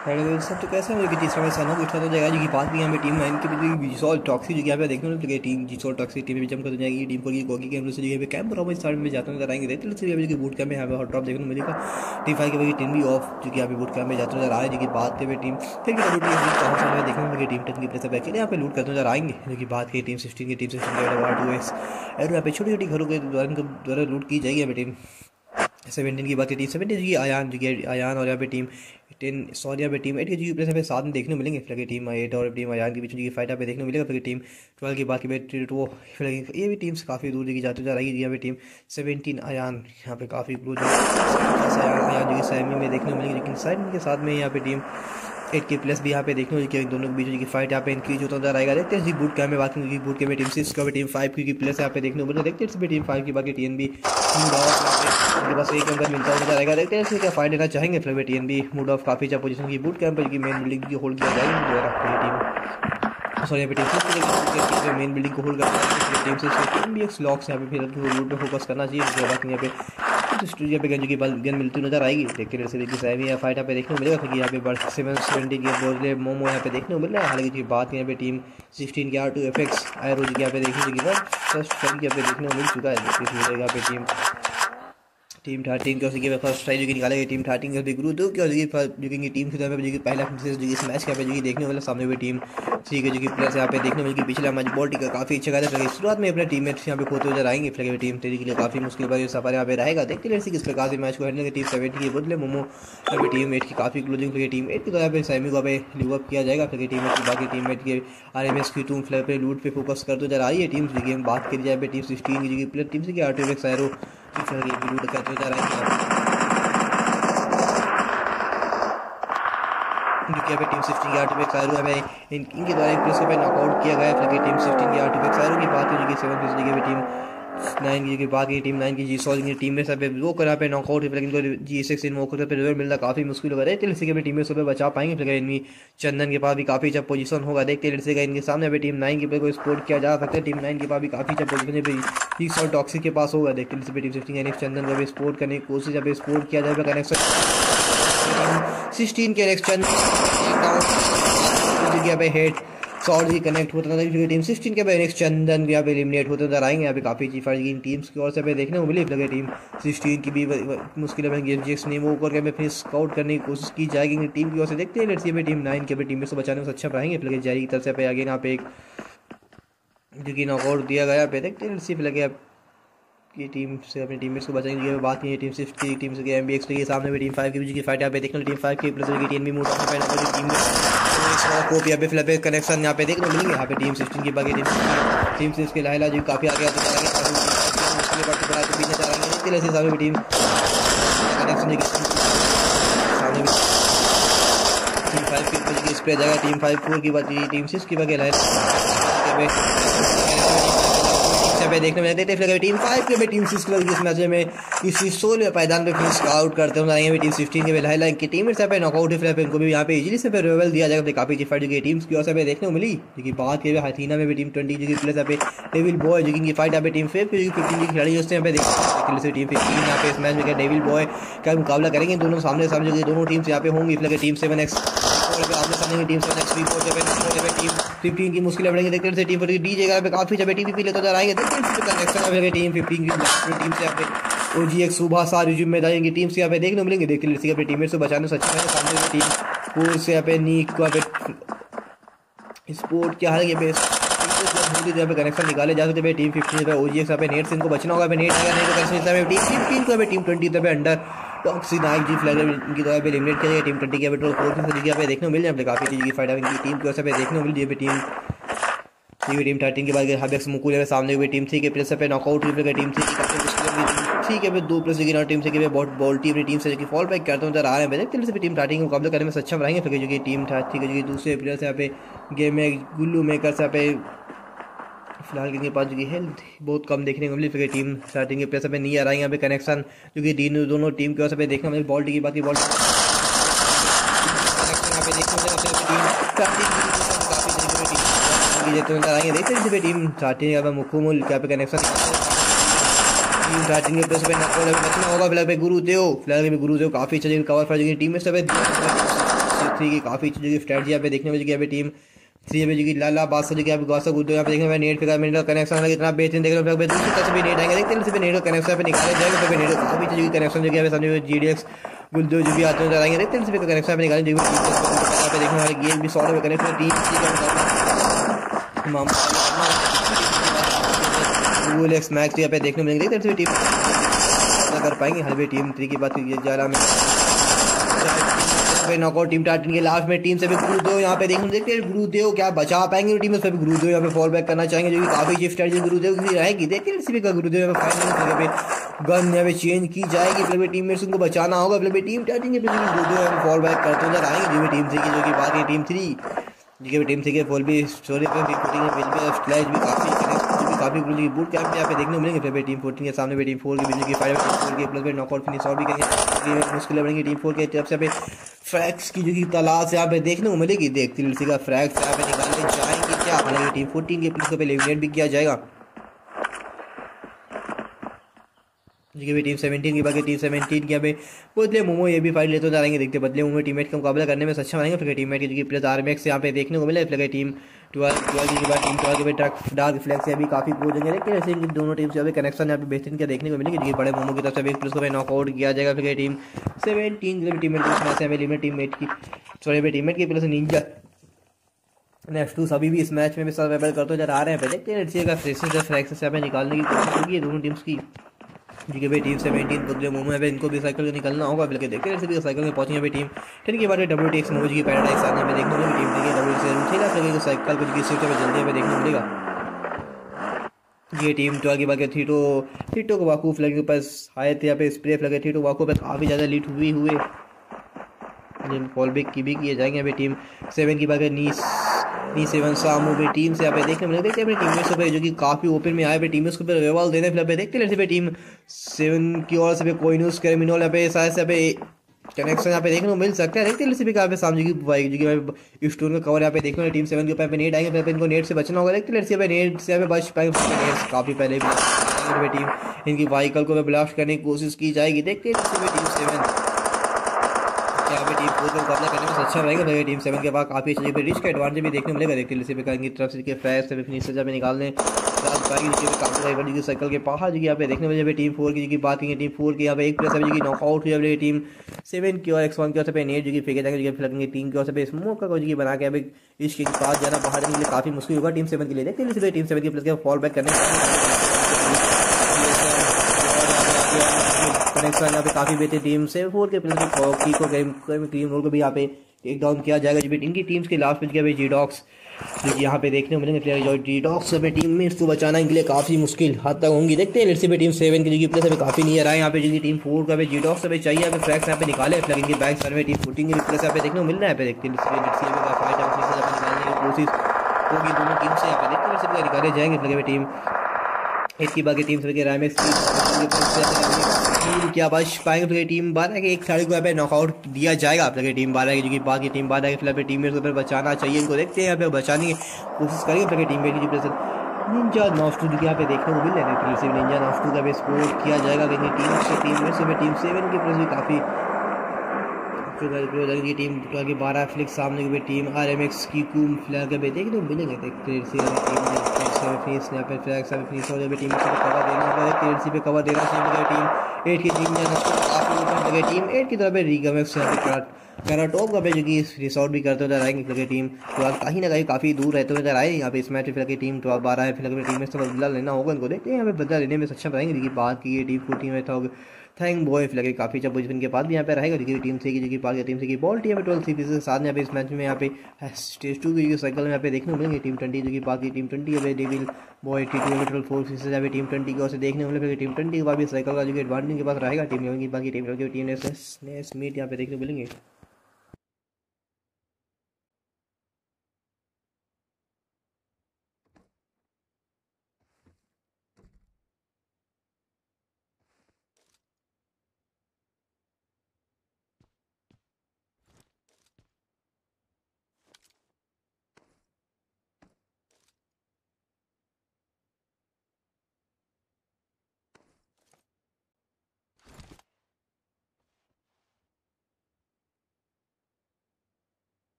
hello सब तो कैसे है? कि तीसरा मैच सानों उठा तो जाएगा जो कि बात भी यहाँ पे टीम नाइन की जिसॉल टॉक्सी जो कि यहाँ पे देखने को टीम जिसॉल टॉक्सी टीम में जम कर जाएगी, टीम को गोगी कैमरे से जो है कैंप रॉब स्टार्ट में जाते नज़र आएँगे। देखते हैं जो बूट कैंप में यहाँ पे हॉट ड्रॉप देखने को मिलेगा। टी फाइव के भाई टीम भी ऑफ़ जो कि यहाँ पे बूट कैंप में जाते नज़र आए जो कि बात के टीम फिर देखने को मिलेगी टीम टेन की प्लेस बैक यहाँ पे लूट करते नज़र आएँगे, जो कि बात की टीम सिक्सटीन की टीम सिक्सटीन और यहाँ पे छोटी छोटी घरों के द्वारा लूट की जाएगी यहाँ पे टीम सेवेंटीन की बात की टीम सेवेंटीन की आयान जो कि आयान और यहाँ पे टीम टेन सॉरी यहाँ पे टीम एट के जी प्लेस साथ में देखने मिलेंगे। फिर टीम एट और टीम आयान के बीच में फाइट यहाँ पे देखने मिलेगा, फिर टीम ट्वेल्व की बात की वो फिर ये भी टीम्स काफ़ी दूर की जाती जा रही है, यहाँ पे टीम सेवेंटीन आयान यहाँ पे काफ़ी दूर जो कि सेमी में देखने मिलेंगे। लेकिन साइड के साथ में यहाँ पे टीम एट के प्लस भी यहाँ पे देखने को दोनों के बीच की फाइट यहाँ पे इंक्रीज होता नज़र आएगा। देखते हैं जी बूट कैम बात करेंगे बूट के टीम सिक्स का टीम फाइव की प्लस यहाँ पे देखने को देखते हैं टीम फाइव की बाकी टी एन बी उनके पास एक अंदर मिलता हुआ नज़र आएगा। देखते हैं क्या फाइट लेना चाहेंगे फिर T N B mood off काफ़ी अच्छा पोजिशन की बूट कैम पर मेन बिल्डिंग की होल्ड किया जाएगी। टीम सॉरी यहाँ पे टीम मेन बिल्डिंग को होल्ड करना टीम से टीम भी एक स्लॉक्स यहाँ पे फिर लूट पे फोकस करना चाहिए। बाद यहाँ पे स्टूडियो पे गन जो बल गेंद मिलती नज़र आएगी। लेकिन ऐसे देखिए साहब यहाँ फाइट यहाँ पे देखने को मिलेगा, क्योंकि यहाँ पे बर्ड सेवन सेवेंटी के बोले मोमो यहाँ पे देखने को मिल रहा है। हालाँकि बात यहाँ पे टीम सिक्सटीन के आर टू एफ़ एक्स आयरोज जी यहाँ पे देखने की फ़र्स्ट यहाँ पे देखने को मिल चुका है। यहाँ पे टीम टीम थर्टीन के उसकी फ़र्स्ट ट्राई जो कि निकालेगी टीम थर्टीन के ग्रुप दो क्या जो कि टीम की तरफ़ जो कि पहला जो कि इस मैच पे जो कि देखने वाला सामने भी टीम थ्री के जो कि प्लस यहाँ पे देखने वाली पिछला मैच बॉल टीका काफ़ी अच्छा खाया था शुरुआत में अपने टीम मेट्स यहाँ पे खोते नज़र आएँगे, फिर टीम थ्री के लिए काफ़ी मुश्किल भाई सफ़र यहाँ पे रहेगा, देखते हैं किस प्रकार से मैच को हैंडल टीम सेवेंटी के बदले मोमो पे टीम एट की काफ़ी क्लोजिंग फिर टीम एट की तरह पे सेमी को पे लिवअप किया जाएगा, फिर टीम एट की बाकी टीम एट के आर एम एस की टूम फ्लैप पे लूट पे फोकस करते नज़र आई है टीम की गेम बात करी जाए टीम सिक्सटीन की, जो कि प्लेयर टीम से करते नज़र आएँगे क्योंकि अभी टीम की इनके द्वारा एक प्लेस पे नॉकआउट किया गया फिर टीम सिफ्टिंग की पे टी की बात हो चुकी सेवन प्लेस की टीम नाइन की बात की टीम, नाइन की जी सॉल की टीम में सब वो करा पे नॉकआउट है लेकिन जी सिक्स इन मौके पर रिज़ल्ट मिलना काफ़ी मुश्किल होगा। देखते इसी के टीम में सुबह बचा पाएँगे? फिर इनकी चंदन के पास भी काफ़ी अच्छा पोजीशन होगा। देखते हैं का इनके सामने अभी टीम नाइन के कोई स्पोर्ट किया जा सकता है? टीम नाइन के पास भी काफ़ी अच्छा है सौ टॉक्सिक के पास होगा। देखते हैं टीम सिक्सटीन चंदन को भी स्पोर्ट करने की कोशिश, अभी स्पोर्ट किया जाएगा कनेक्शन सिक्सटीन के नेक्स्ट जगह पे हेड सॉल्ट ही कनेक्ट होता था। टीम सिक्सटीन के नेक्स्ट चंदन यहाँ पे एलिमिनेट होते नज़र आएँगे। यहाँ पे काफ़ी चीफ की टीम्स की। ओर से हमें देखने को मिली। लगे टीम सिक्सटीन की भी मुश्किल है। गेम जिक्स ने वो करके हमें फिर स्काउट करने की कोशिश की जाएगी टीम की। ओर से देखते हैं लड़की पे टीम नाइन के टीम से बचाने में अच्छा पाएँगे लगे जारी की तरफ़ से आगे यहाँ पे एक जो कि नॉकआउट दिया गया। पे देखते हैं लगे लगे की टीम से, अपनी टीम को बचाएँगे ये बात है। टीम सिर्फ़ की टीम से एम बी एक्स के सामने भी टीम फाइव की बीच की फाइट यहाँ पे देखना टीम फाइव की प्लस की टीम भी मूड टीम में कोप यहाँ पे फ़िलहाल कनेक्शन यहाँ पे देखने मिलेंगे यहाँ पे टीम सिक्सटीन की बाकी टीम टीम से इसके लाइला जो काफ़ी आगे आते जाएँगे सामने भी टीम कनेक्शन सामने भी टीम फाइव की स्प्रे जाएगा टीम फाइव फोर की बात टीम सिक्स की बाकी लाइन पे देखने में देते फिर टीम फाइव के टीम सिक्स के इस मैच में इसी सोलह पायदान पे फिनिश आउट करते हैं। आएँगे टीम सिक्सटीन के हाई लाइन की टीम से पे नॉकआउट है फिर इनको भी यहाँ पे इजीली से फिर रिवेल दिया जाएगा। काफ़ी अच्छी फाइट जो टीम्स की ओर से देखने को मिली। जो बात की हथीना में भी टीम ट्वेंटी जो प्लेस यहाँ पे डेविल बॉय जो की फाइट यहाँ पे टीम फिफ्थ फिफ्टीन की खिलाड़ी उससे यहाँ पे देखते टीम फिफ्टीन यहाँ पे इस मैच में डेविल बॉय का मुकाबला करेंगे। दोनों सामने सामने जो दोनों टीम्स यहाँ पे होंगी। फिर team seven X team seven X team fifteen की मुश्किल बढ़ेंगे, देखते हैं टीम पर डीजे का पे काफ़ी जब टीम पी लेते नज़र आएँगे देखते हैं कनेक्शन अभी टीम फिफ्टीन की टीम से यहाँ पे ओ जी एक सुबह सारी ज़िम्मेदारी की टीम से यहाँ पे देखने मिलेंगे देखते हैं अपने टीममेट से बचाने से अच्छा है, सामने टीम फोर से यहाँ पे नीक को यहाँ पे स्पोर्ट क्या हाल ये जहाँ पे कनेक्शन निकाले जा सकते हैं टीम फिफ्टीन पे ओजीएक्स यहाँ पे नेट से इनको बचना होगा नेट आएगा नेट कनेक्शन टीम फिफ्टीन को टीम ट्वेंटी अंडर टॉक्सिक नाइक जी फ्लैगर इनकी तरह पे एलिमिनेट किया टीम ट्वेंटी के पेट्रोल फोर की यहाँ पे देखने को मिल जाए काफ़ी चीज़ की फाइट इनकी टीम की वजह पे देखने को मिल जाए टीम थ्री टीम थर्टीन के बाद हबेक्स मुकुल है सामने हुई टीम थ्री के प्लेस पे नॉकआउट हुई टीम थ्री ठीक है दो प्लस की टीम से बहुत बॉल टीम टीम से जो कि फॉल बैक करते हैं नज़र आ रहे हैं देखते हैं टीम स्टार्टिंग मुकाबले करने में सक्षम रहेंगे, फिर जो कि टीम था ठीक है जो कि दूसरे प्लेयर से यहाँ पे गेम में, गुल्लू मेकर से यहाँ पे फ़िलहाल इनके पास जो कि हेल्थ बहुत कम देखने को मिली, फिर टीम स्टार्टिंग के प्लेस पे नहीं आ रहा है। यहाँ पे कनेक्शन जो कि तीन दोनों टीम के वजह पे देखने मिले। बॉल की बात की बॉल देखते टीम स्टार्टिंग यहाँ पे पे कनेक्शन टीम स्टार्टिंग के प्लेस पे होगा, फ़िलहाल पे गुरुदेव। फ़िलहाल पे गुरुदेव काफ़ी अच्छी कवर फॉर टीम में सब थ्री की काफ़ी अच्छी स्ट्रेटजी यहाँ पे देखने मिली यहाँ पे टीम थ्री एम की लाला बादशाह जो कि आप गौसा गुड्डो यहाँ पे देखने नेट फिर मिनट का कनेक्शन है इतना बेहतरीन देख रहे हो दूसरी से भी नेट आएँगे देखते हैं नेट का कनेक्शन पे निकाले जाएगा, फिर नेट काफ़ी चीज़ कनेक्शन जो कि समझे जी डी एक्स गुड्डो जो भी आते हैं आएँगे। देखते हैं कनेक्शन पे निकाले जो भी देखने वाले गेम भी सॉल्व में connection team Google X max यहाँ पे देखने मिलेंगे, देखते हैं टीम कर पाएँगे, हर भी टीम थ्री की बात जा रहा है पे नॉकआउट टीम टार्टन के लास्ट में टीम से भी गुरुदेव यहाँ पे देखने देखते हैं। गुरुदेव क्या बचा पाएँगे टीम से भी गुरुदेव यहाँ पे फॉल बैक करना चाहेंगे, जो कि काफ़ी अच्छी स्ट्रेटजी गुरुदेव की रहेगी। देखते हैं पे गुरुदेव यहाँ पे फाइनल पे गन यहाँ पे चेंज की जाएगी। फिर भी टीम मेट्स उनको बचाना होगा। फिर भी टीम टार्टन के गुरुदेव यहाँ पे फॉल बैक करते नज़र आएँगे। जो भी टीम थ्री की, जो कि बाकी टीम थ्री जो कि टीम थ्री के फॉल भी स्टोरी पे फ्लैश भी काफ़ी काफ़ी गुली बूट कैंप यहाँ पे देखने को मिलेंगे। फिर टीम फोर्टीन के सामने टीम फोर की बिजली की फाइव फोर की प्लस नॉकआउट फिनिश और भी करेंगे। मुश्किल बनेंगे टीम फोर के तरफ़ से फ्रैक्स की जो कि तलाश यहाँ पे देखने को मिलेगी। देखती लड़की का फ्रैक्स यहाँ पे निकालने जाएँगे क्या? हालाँकि टीम फोर्टीन के प्लेस को पहले एलिमिनेट भी किया जाएगा। जी भी टीम सेवेंटीन की बाकी टीम सेवेंटीन की अभी बदले मोमो ये भी फाइट लेते जा रहेंगे देखते बदले मोमो टीममेट का मुकाबला करने में सक्षम आएँगे फिर टीममेट की जो प्लेस आर्मेक्स यहाँ पे देखने को मिले फिर टीम ट्वेल्व ट्वेल्व के बाद टीम के बाद ट्रक, डार्क फ्लैक्स अभी काफ़ी प्रो जगह लेकिन ऐसे दोनों टीम से अभी कनेक्शन यहाँ पे बेहतरीन क्या देखने को मिलेगी? जो बड़े मोमो की तरफ़ से प्लस को नॉकआउट किया जाएगा फिर टीम सेवनटीन की टीम टीम मेट की सॉरी टीममेट की प्लस निंजा नेक्स्ट टू सभी भी इस मैच में भी सर्वाइवल करते जा आ रहे हैं देखते हैं फ्लैक्स यहाँ पे निकालने की कोशिश होगी दोनों टीम्स की। जी भाई टीम सेवेंटीन बदले मुँह में इनको भी साइकिल निकलना होगा बिल्कुल देखते हैं साइकिल में पहुँचेंगे भाई टीम फिर के बाद डब्ल्यू टी एक्स मूवी की पैराडाइज आने में देखने मिलेगी टीम देखिए डब्ल्यू टी खेला सकेगी साइकिल को जिसकी सीट में जल्दी में देखने मिलेगा। ये टीम तो आगे बाकी थीटो थीटो को वाकूफ लगे पास आए थे, यहाँ पे स्प्रे लगे थीटो वाकूफ पे काफ़ी ज़्यादा लीट हुई हुए। फॉल बैक की भी किए जाएँगे अभी टीम सेवन की बात नीस नी सेवन सामू भी टीम से यहाँ पे देखने मिले देखते हैं अपनी टीम में जो कि काफ़ी ओपन में आए पे टीम उसको वेवाल देने फिर देखते हैं पे टीम सेवन की ओर से कोई न्यूज़ क्रिमिनल यहाँ पे शायद से पे कनेक्शन यहाँ पे देखने को मिल सकता है। देखते हैं भी काफ़ी सामने की बाइक जो कि स्टोर का कवर यहाँ पे देखने टीम सेवन के ऊपर नेट आएँगे, फिर इनको नेट से बचना होगा। देखते हैं नेट से यहाँ पे बच पाएँगे। काफ़ी पहले भी टीम इनकी वाइकल को ब्लास्ट करने की कोशिश की जाएगी। देखते हैं टीम सेवन यहाँ पे टीम फोर मुकाबला करने में अच्छा रहेगा? टीम सेवन के बाद काफ़ी अच्छी रिच का एडवांटेज भी देखने मिलेगा। देखते लिसी पे तरफ़ से फ्लैश से फिनिशर जब निकालने काफ़ी सर्कल के पहाड़ जो यहाँ पे देखने मिले टीम फोर की जो बात की टीम फोर की यहाँ पे एक प्लेस जो कि नॉकआउट हुई टीम सेवन की और एक्स वन की ओर से नेट जो कि फेंके जाएँगे जो कि लगेंगे टीम की ओर से स्मोक का जो बना के अभी इसके पास जाना बाहर के लिए काफ़ी मुश्किल होगा टीम सेवन के लिए। देखते हैं टीम सेवन की प्लेस के फॉल बैक करने कनेक्शन यहाँ पे काफ़ी बेहतर टीम से। फोर के हॉकी को क्रीम रोल को भी यहाँ पे टेक डाउन किया जाएगा, जो इनकी टीम्स के लास्ट में क्या जी डॉक्स जो यहाँ पे देखने को मिलेंगे प्लेयर जो जी डॉक्स अपने टीम में इसको बचाना के लिए काफ़ी मुश्किल हद तक होंगी। देखते हैं लेट्स पे टीम सेवन की जो प्लेस अभी काफ़ी नियर आए यहाँ पे जो कि टीम फोर का जी डॉक्स अभी चाहिए, अभी फ्रैक्स यहाँ पे निकाले, फिर इनकी बैक सर में टीम फोर्टीन की प्लेस यहाँ पे देखने को मिल रहा है। पे देखते हैं कोशिश होगी। दोनों टीम से यहाँ पे देखते हैं निकाले जाएँगे। टीम इसकी बाकी टीम सभी रामेक्स की क्या बच पाएँगे फिर टीम बारह के एक साड़ी को यहाँ पे नॉकआउट दिया जाएगा आप लोग टीम बारह की जो कि बाकी टीम बारह के फ़िलहाल टीम में फिर बचाना चाहिए, इनको देखते हैं यहाँ पे बचाने की कोशिश करेंगे फिर टीम में की जो निंजा नॉस्टू जो यहाँ पे देखने को मिल रहा है फिर से निंजा नॉस्टू का भी स्कोर किया जाएगा, क्योंकि टीम से टीम में से टीम सेवन की प्लस भी काफ़ी टीम आगे बारह फ्लिक्स सामने की टीम आर एम एक्स की कूम फ्लैग अभी देख तो मिलेंगे। देखते फिनिश यहाँ पे फ्लैग सब फिनिश हो जाए टीम को कवर देना है सी पे कवर देना है टीम एट की टीम ऊपर लगे टीम एट की तरफ़ रिगम एक्स यहाँ पे कराटॉप का पे, जो कि रिसॉर्ट भी करते हुए आएँगे, क्योंकि टीम तो कहीं ना कहीं काफ़ी दूर रहते हुए आए। यहाँ पे इस मैच में की टीम तो आप बारह है फ़िलहाल टीम में सब बदला लेना होगा, उनको देखते हैं। यहाँ पे बदला लेने में सक्षम रहेंगे बात की ये टीम को टीम में था थैंक बॉय लगे काफ़ी अच्छा पोजिशन के बाद भी यहाँ पे रहेगा जो टीम से की पार टीम से की बॉल टीम ट्वेल्व सी के साथ यहाँ पे इस मैच में यहाँ पे स्टेज टू की साइकिल में यहाँ पे देखने को मिलेंगे टीम ट्वेंटी जो कि बाकी टीम ट्वेंटी अभी devil boy T two twelve four C यहाँ पे टीम ट्वेंटी की ओर से देखने को मिलेगा टीम ट्वेंटी के बाद भी साइकिल का जो कि एडवांटेज के पास रहेगा टीम की बाकी टीम टीम ने मीट यहाँ पे देखने को मिलेंगे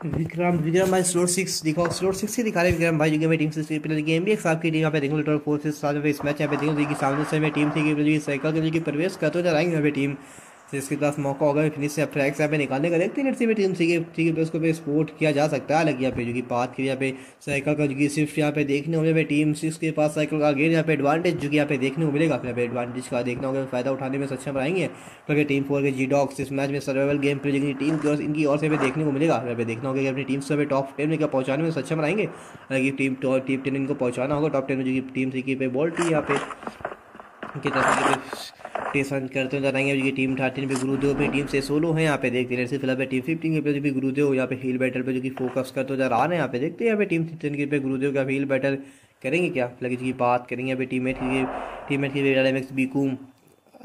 विक्रम विक्रम भाई स्लोर सिक्स दिखाओ स्लोर सिक्स ही दिखा रहे विक्रम भाई, जो टीम से प्लेयर गेम भी एक साथ की टीम यहाँ पे देखो टोटल फोर्सेस साथ में इस मैच यहाँ पे देखो सामने से हमें टीम थी साइकिल के लिए प्रवेश करते हुए है यहाँ पे टीम जिसके पास मौका होगा फिनिश से ट्रैक यहाँ पे निकालने का। देखते हैं भी टीम है ठीक है उसको पे स्पोर्ट किया जा सकता है अलग यहाँ पे, जो कि बात की यहाँ पे साइकिल का, जो कि सिर्फ़ यहाँ पे देखने को मिले टीम सिक्स के पास साइकिल का गेन यहाँ पे एडवांटेज जो कि यहाँ पे देखने को मिलेगा। यहाँ पे एडवांटेज का देखना होगा फ़ायदा उठाने में सक्षम रहेंगे। क्योंकि टीम फोर के जी डॉक्स इस मैच में सर्वाइवल गेम प्ले जो टीम की ओर इनकी ओर से देखने को मिलेगा। यहाँ पे देखना होगा कि अपनी टीम से टॉप टेन में क्या पहुँचाने में सक्षम रहेंगे। हालाँकि टीम टीम टेन इनको पहुंचाना होगा टॉप टेन में, जो कि टीम की पे बॉल टी यहाँ पे टेसन करते हुए रहेंगे ये टीम थर्टीन पे गुरुदेव पे टीम से सोलो है यहाँ पे देखते हैं फ़िलहाल पे टीम फिफ्टीन के पे भी गुरुदेव यहाँ पे हील बैटल पे जो कि फोकस करते हुए आ रहे हैं यहाँ पे देखते हैं यहाँ पे टीम फिफ्टीन के पे गुरुदेव का हील बैटल करेंगे क्या लगे की बात करेंगे अभी टीम मेट की टीम मेट की एम एक्स बीकूम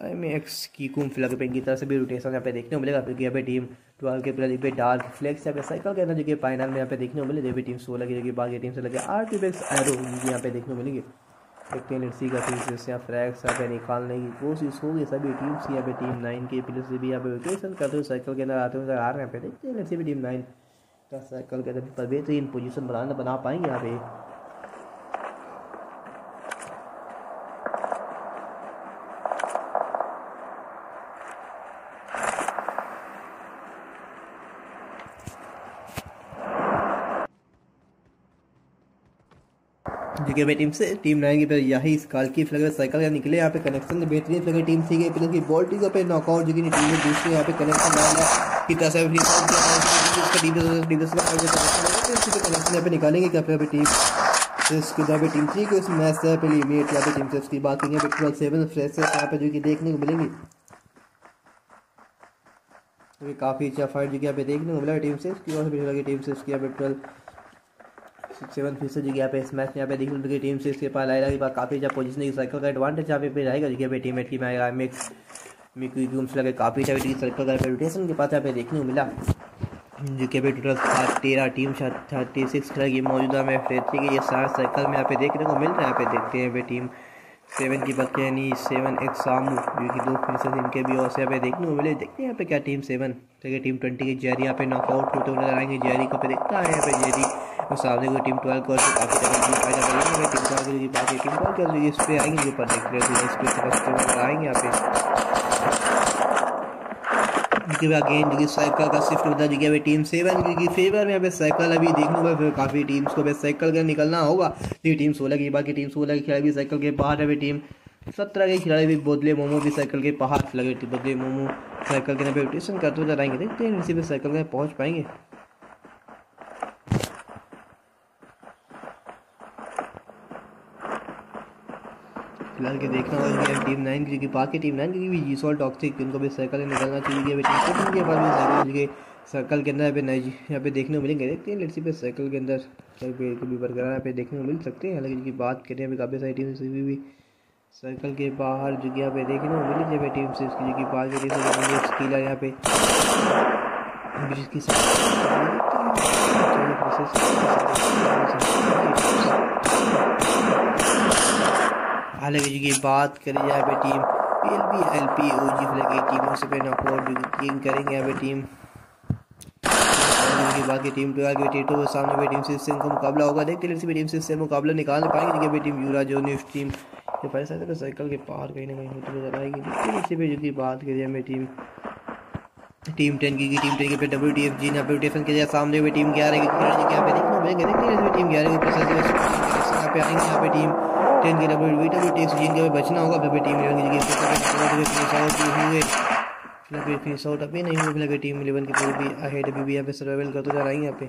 एम एक्स की कुम फ़िलहाल पे इनकी तरफ़ से भी रोटेशन यहाँ पे देखने को मिलेगा क्योंकि यहाँ पे टीम ट्वेल्व के प्लेयर पे डार्क फ्लेक्स यहाँ पे साइकिल के अंदर जो कि फाइनल में यहाँ पे देखने को मिले जो भी टीम सोलह की जो कि बाकी टीम से लगे आर टी एरो यहाँ पे देखने को मिलेंगे देखते हैं सी का फिर यहाँ फ्रैक्स यहाँ पे निकालने की कोशिश होगी। सभी टीम्स यहाँ पे टीम नाइन के प्लेयर से भी यहाँ पे रोटेशन करते हुए साइकिल के अंदर आते हुए आ रहे हैं। पे देखते हैं टीम नाइन का साइकिल के अंदर बेहतरीन पोजिशन बनाना बना पाएँगे यहाँ पे। जो टीम से टीम नाइन की यही इस काल की फ्लगर साइकिल या निकले यहाँ पे कनेक्शन बेहतरीन फ्लगर टीम सी गई प्लस की बॉल टीम पे नॉकआउट जो कि टीम में दूसरे यहाँ पे कनेक्शन की से कनेक्शन यहाँ पे निकालेंगे क्या फिर टीम पे टीम थ्री को इस मैच से पहले इमीडिएट यहाँ पे टीम से उसकी बात करेंगे ट्वेल्व सेवन फ्रेश यहाँ पे जो कि देखने को मिलेंगी काफ़ी अच्छा फाइट जो कि यहाँ पे देखने को मिला टीम से इसकी और टीम से उसकी यहाँ पे ट्वेल्व सेवन फ़ीसद यहाँ पे इस मैच में यहाँ पे देखने लगी टीम से इसके पास लाइला के बाद काफ़ी अच्छा पोजीशन साइकिल का एडवांटेज यहाँ पे रहेगा जो कि टीम मेट की मैं मिक्स मिक्की से लगे काफ़ी अच्छा साइकिल का रोटेशन के पास यहाँ पे देखने को मिला जो कि टोटल तेरह टीम थर्टी सिक्स खेला की मौजूदा में फ्रेथी की ये सात साइकिल में यहाँ पे देखने को मिल रहा है यहाँ पे देखते हैं टीम सेवन की बात यानी सेवन एक्स सामू जो कि दो फिनिशेस इनके भी और से यहाँ पे देखने को मिले देखते हैं यहाँ पे क्या टीम सेवन देखिए टीम ट्वेंटी की जेरी यहाँ पे नॉकआउट होते हुए नज़र आएँगे जेरी को पे देखता है यहाँ पे जेरी और सामने को टीम ट्वेल्व को काफ़ी टीम ट्वेल्व की बात है के इस पे आएँगे, ऊपर देखते हैं इस पे आएँगे, यहाँ पे। क्योंकि अगेन देखिए साइकिल का शिफ्ट होता है अभी टीम सेवन क्योंकि फेवर में, अभी साइकिल अभी देखने को काफ़ी टीम्स को अभी साइकिल का निकलना होगा। देखिए टीम सोलह की, बाकी टीम सोलह के खिलाड़ी भी साइकिल के बाहर अभी टीम सत्रह के खिलाड़ी भी, बोदले मोमो भी साइकिल के बाहर लगे बदले मोमो साइकिल के रोटेशन करते हुए जाएँगे देखते हैं, इसी पे साइकिल में पहुँच पाएँगे। फ़िलहाल के देखना होगा टीम नाइन की बाकी टीम नाइन की भी जी सॉल टॉक्सिक इनको भी साइकिल निकलना चाहिए के बाद भी सर्कल के अंदर पे नई यहाँ पे देखने को मिलेंगे। देखते हैं लड़सी पे सर्कल के अंदर कभी बरकरार यहाँ पे देखने को मिल सकते हैं। हालाँकि जिनकी बात करें अभी काफ़ी सारी टीम से भी सर्कल के बाहर जो कि यहाँ पे देखने को मिली जब टीम से जो कि टीम से स्कीलर यहाँ पे। की हालाँकि जी की बात करें यहाँ पे team L P L P O G flag टीमों से नॉकआउट करेंगे यहाँ पे टीम की बात की टीम टू आगे टीटो के सामने भी टीम सिस्टम का मुकाबला होगा। देखते हैं टीम सिस्टम मुकाबला निकाल पाएँगे देखिए टीम युवराज जो न्यूज़ टीम के पहले साथ साइकिल के पार कहीं ना कहीं होती नज़र आएगी। देखते इसी पे जो की बात करिए हमें टीम टीम टेन की टीम टेन के पे डब्ल्यू टी एफ़ जी यहाँ पे रोटेशन के लिए सामने भी टीम ग्यारह की यहाँ पे देखना मिलेंगे देखते हैं टीम ग्यारह के यहाँ पे आएँगे यहाँ पे टीम टेन की W W T F G के बचना होगा, फिर टीम इलेवन की हुए फ़िलहाल फिनिश आउट अभी नहीं हुआ फ़िलहाल टीम इलेवन की पूरी भी अहेड अभी भी यहाँ पे सर्वाइवल करते जा रही है यहाँ पे।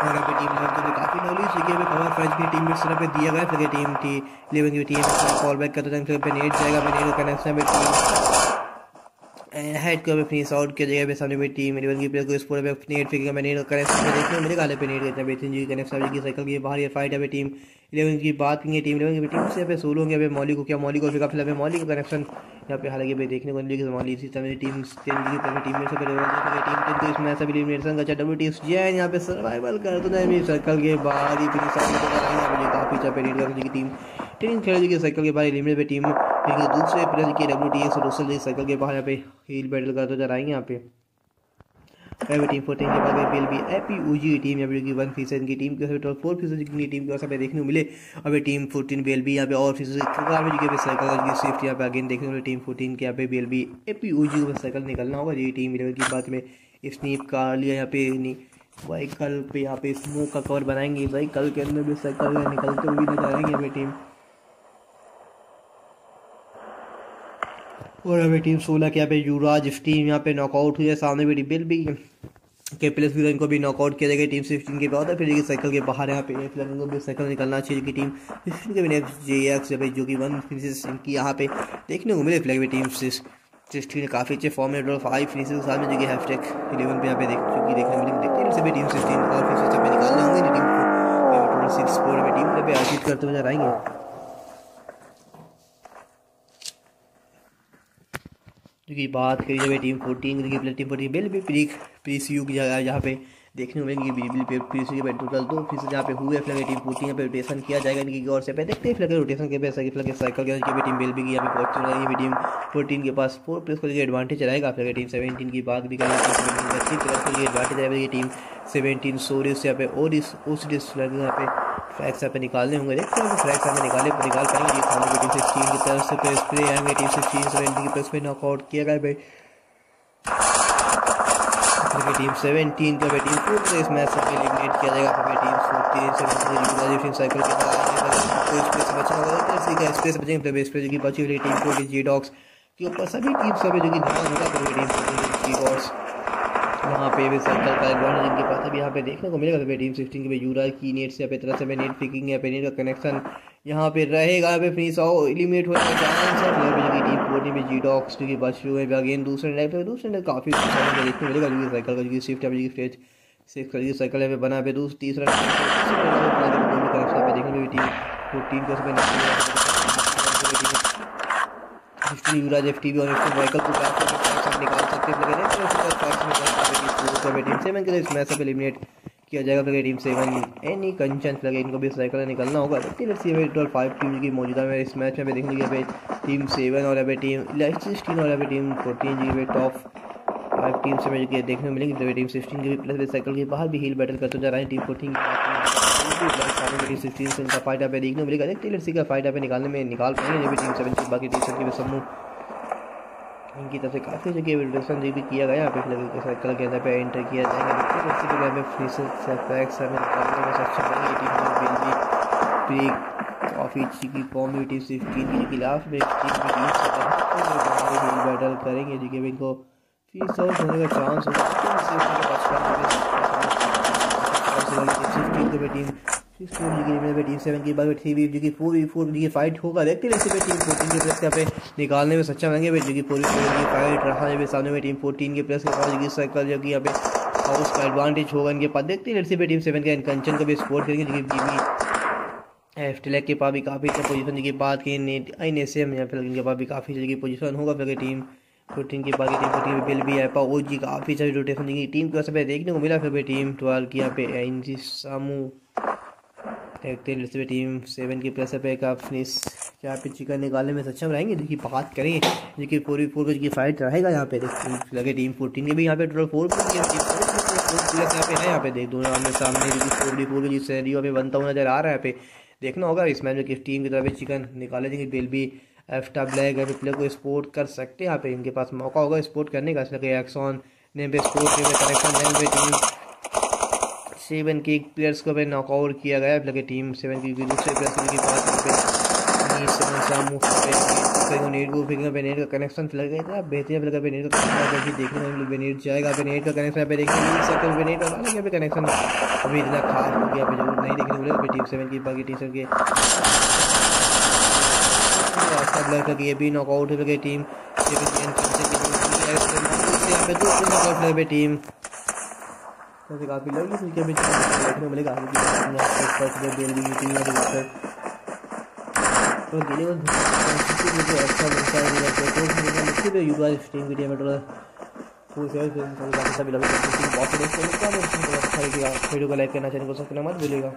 और यहाँ पे टीम इलेवन को काफ़ी नॉलेज सीखी है कवर फ्रेंच की टीम में पे दिया गया फिर टीम टी इलेवन की टीम कॉल बैक करते टाइम फिर नेट जाएगा पे नेट कनेक्शन टीम हेड को फिनिश आउट किया जाएगा सामने में टीम इलेवन की प्लेयर को इस पूरे पे नेट फेंकेगा मैं नेट कनेक्शन देखने मेरे गाले पे नेट करता है जी कनेक्शन की साइकिल की बाहर ये फाइट है टीम इलेवन की बात करेंगे टीम इलेवन की टीम से पे सोलो होंगे मौली को क्या, मौली को फिर फ़िलहाल मौली का कनेक्शन यहाँ पे हालाँकि भाई देखने को मिलेगी, मौली इसी तरह टीम टेन की टीम में से टीम को इसमें ऐसा भी का डब्ल्यू टी जी है यहाँ पे सर्वाइवल कर दो ना सर्कल के बाद ही काफ़ी रीड कर टीम खेल की सर्कल के बाहर एलिमिनेट पे टीम दूसरे प्लेयर की डब्ल्यू टी एस सर्कल के बाहर यहाँ पे हील बैटल करते जा रहा है यहाँ पे। प्राइवेट टीम के बाद में बी एपी ऊजी टीम यहाँ पे वन फ़ीसद की टीम के टॉप फोर फ़ीसद की टीम के साथ देखने को मिले। अभी team fourteen B L B यहाँ पे और फ़ीसद पे सर्कल स्विफ्ट यहाँ पे अगेन देखने को मिले। टीम फोर्टीन के यहाँ पे B L B A P ऊजी को सर्कल निकलना होगा। जी टीम इलेवन की बात में स्नीप का लिया यहाँ पे व्हीकल पे यहाँ पे स्मोक का कवर बनाएँगे। व्हीकल के अंदर भी सर्कल निकलते हुए नज़र आएँगे अभी टीम और अभी टीम सोलह के यहाँ पे युवराज टीम यहाँ पे नॉकआउट हुई है, सामने भी बिल भी के प्लस भी इनको भी नॉकआउट किया जाएगा टीम सिक्सटीन के बाद फिर देखिए साइकिल के बाहर यहाँ पे फ़िलहाल इनको भी साइकिल निकलना चाहिए कि टीम सिक्सटीन के भी नेक्स्ट जे एक्स भाई जो कि वन फिनिशेस इनकी यहाँ पे देखने को मिले फ़िलहाल टीम सिक्सटीन काफ़ी अच्छे फॉर्म में फाइव फिनिशेस के साथ में, जो कि हैश टैग इलेवन पे यहाँ पे देख चुकी, देखने मिलेंगे देखते हैं सभी टीम सिक्सटीन और फिनिशेस पे निकालने होंगे टीम को सिक्स फोर में टीम पे आयोजित करते हुए नज़र आएँगे। की बात करी जाए टीम फोर्टीन की टीम फोर्टीन बिल भी प्री प्री सी यू की जगह यहाँ पे देखने को मिलेंगे बिल पे प्री सी के टोटल दो फिर जहाँ पे हुए फ़िलहाल टीम फोर्टीन यहाँ पे रोटेशन किया जाएगा इनकी गौर से। पे देखते हैं फ़िलहाल रोटेशन के पे फ़िलहाल साइकिल के भी टीम बिल भी की यहाँ पे पहुँच रही है। टीम फोर्टीन के पास फोर प्लेस को लेकर एडवांटेज रहेगा। फ़िलहाल टीम सेवेंटीन की बात भी करें अच्छी प्लेस को एडवांटेज रहेगा। टीम सेवेंटीन सोरिस यहाँ पे, और इस उस यहाँ पे फ्रैक्स यहाँ पे निकालने होंगे। देखते हैं फ्रैक्स यहाँ पे निकाले निकाल पाएँगे। ये खाने की टीम सिक्सटीन की तरफ़ से प्रेस प्ले आएँगे टीम सिक्सटीन सेवेंटी की प्रेस पे नॉकआउट किया गया भाई। टीम सेवेंटीन का भाई। टीम फोर इस मैच से एलिमिनेट किया जाएगा। फिर टीम फोर्टीन सेवेंटीन साइकिल के स्पेस बचना होगा इसी का स्पेस बचेंगे। स्पेस की बची हुई टीम फोर्टी जी डॉग्स के ऊपर। सभी टीम सब जो कि ध्यान होगा। टीम फोर्टीन जी डॉग्स यहाँ पे भी सर्कल का एडवांटेज इनके पास अभी यहाँ पे देखने को मिलेगा तो टीम सिक्सटीन के यूरा की नेट से तरह से नेट पिकिंग है पे नेट का कनेक्शन यहाँ पे रहेगा यहाँ पे फिनिश एलिमिनेट हो जाएगा टीम फोर्टी में जी डॉक्स जो कि हैं अगेन दूसरे नेट पे दूसरे नेट काफ़ी देखने को मिलेगा जो साइकिल का जो शिफ्ट है स्टेज सिक्स का साइकिल है बना पे दूसरा तीसरा देखने में टीम फोर्टीन को युवराज एफ़ टी वी और को निकाल सकते हैं। पे टीम सेवन के लिए इस मैच एलिमिनेट किया जाएगा, फिर टीम सेवन एनी कंचन फिर इनको भी साइकिल निकलना होगा। टोटल फाइव टीम की मौजूदा में इस मैच में भी देखने लगे टीम सेवन और अभी टीम सिक्सटीन और अभी टीम फोर्टीन जी टॉप फाइव टीम से मुझे देखने को मिलेंगी। तो टीम सिक्सटीन की प्लस साइकिल के बाहर भी हील बैटल करते जा रहे हैं। टीम फोर्टीन टीम सिक्सटीन से उनका फाइट पे देखने को मिलेगा। देखते हैं का फाइट पे निकालने में निकाल पाएँगे। टीम सेवन की बाकी टीम के भी समूह इनकी तरफ़ से काफ़ी जगह जी भी किया गया। यहाँ पे फ़िलहाल सर्कल के अंदर पे एंटर किया जाएगा देखते किसी जगह पे हमें निकालने में सक्षम बनेगी टीम प्री काफ़ी अच्छी की कॉम्बिटी फिफ्टीन के खिलाफ की बैटल करेंगे। जी कि इनको फ़ीस आउट होने का चांस होगा। टीम फोर फोर हैं पे निकालने में सक्षम रहेंगे जो कि फोर फोर की फाइट रहा है सामने में टीम फोर्टीन के प्लस के पास जो कि सर्कल जो कि यहाँ पे हाउस का एडवांटेज होगा इनके पास देखते हैं पे टीम सेवन का कंचन का भी स्कोर करेंगे जो कि एफ़ टिलैक के पास भी काफ़ी अच्छा पोजीशन की बात की नेट आई ने से यहाँ पे इनके पास भी काफ़ी जगह पोजीशन होगा फिर टीम फोर्टीन की बाकी टीम फोर्टीन बिल भी आया ओ जी काफ़ी सारी रोटेशन की टीम को सब देखने को मिला फिर टीम ट्वेल्व की यहाँ पे एन जी सामू देखते हैं पे टीम सेवन की प्लस पे का फिनिश यहाँ पे चिकन निकालने में सक्षम रहेंगे। देखिए, बात करेंगे देखिए फोर फोर की फाइट रहेगा यहाँ पे। लगे टीम फोर्टीन के भी यहाँ पे टोटल फोर प्लस यहाँ पे है यहाँ पे। देख दोनों आमने सामने फोर डी फोर की सैनरियो पे बनता हुआ नज़र आ रहा है पे। देखना होगा, इस मैच में किस टीम की तरफ़ चिकन निकाले देंगे बिल भी एफ्टा ब्लैक है प्लेयर को स्पोर्ट कर सकते हैं यहाँ पे। इनके पास मौका होगा स्पोर्ट करने का, इसलिए एक्सॉन ने भी स्पोर्ट के कनेक्शन सेवन के प्लेयर्स को नॉकआउट किया गया। है टीम सेवन की दूसरे प्लेयर्स की कनेक्शन लग गया था। लगा का देखने जाएगा पे नेट का कनेक्शन पे का लगा कनेक्शन अभी इतना खास हो गया ज़रूर नहीं देखने मिलेगा। टीम सेवन की बाकी टीम के रास्ता ब्लैक लगी ये भी नॉकआउट हो गई टीम लगे टीम वैसे काफ़ी लवली उनके में देखने को मिलेगा। में तो में मुझे अच्छा तो तो वीडियो बहुत अच्छा वीडियो को लाइक करना चैनल को सब्सक्राइब मत भूलिएगा